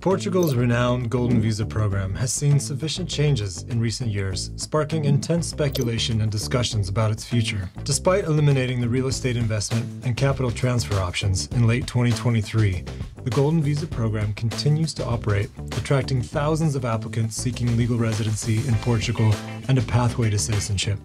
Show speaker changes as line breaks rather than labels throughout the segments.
Portugal's renowned Golden Visa program has seen sufficient changes in recent years, sparking intense speculation and discussions about its future. Despite eliminating the real estate investment and capital transfer options in late 2023, the Golden Visa program continues to operate, attracting thousands of applicants seeking legal residency in Portugal and a pathway to citizenship.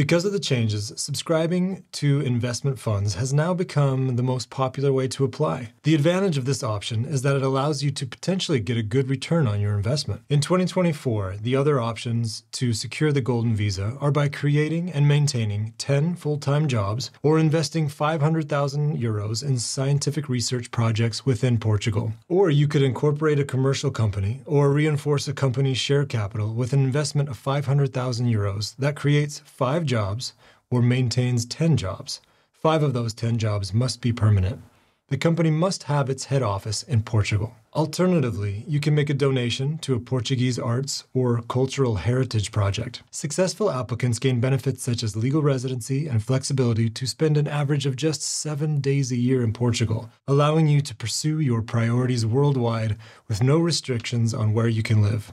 Because of the changes, subscribing to investment funds has now become the most popular way to apply. The advantage of this option is that it allows you to potentially get a good return on your investment. In 2024, the other options to secure the Golden Visa are by creating and maintaining 10 full time jobs or investing 500,000 euros in scientific research projects within Portugal. Or you could incorporate a commercial company or reinforce a company's share capital with an investment of 500,000 euros that creates five jobs or maintains 10 jobs. Five of those 10 jobs must be permanent. The company must have its head office in Portugal. Alternatively, you can make a donation to a Portuguese arts or cultural heritage project. Successful applicants gain benefits such as legal residency and flexibility to spend an average of just seven days a year in Portugal, allowing you to pursue your priorities worldwide with no restrictions on where you can live.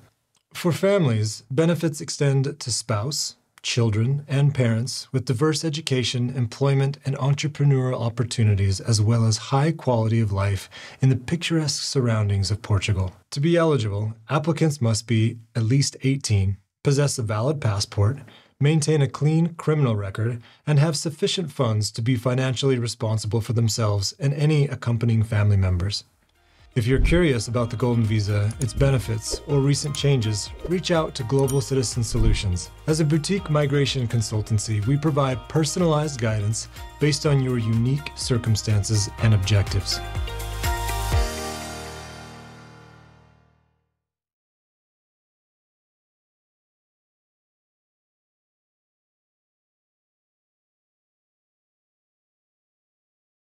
For families, benefits extend to spouse, children, and parents with diverse education, employment, and entrepreneurial opportunities, as well as high quality of life in the picturesque surroundings of Portugal. To be eligible, applicants must be at least 18, possess a valid passport, maintain a clean criminal record, and have sufficient funds to be financially responsible for themselves and any accompanying family members. If you're curious about the Golden Visa, its benefits, or recent changes, reach out to Global Citizen Solutions. As a boutique migration consultancy, we provide personalized guidance based on your unique circumstances and objectives.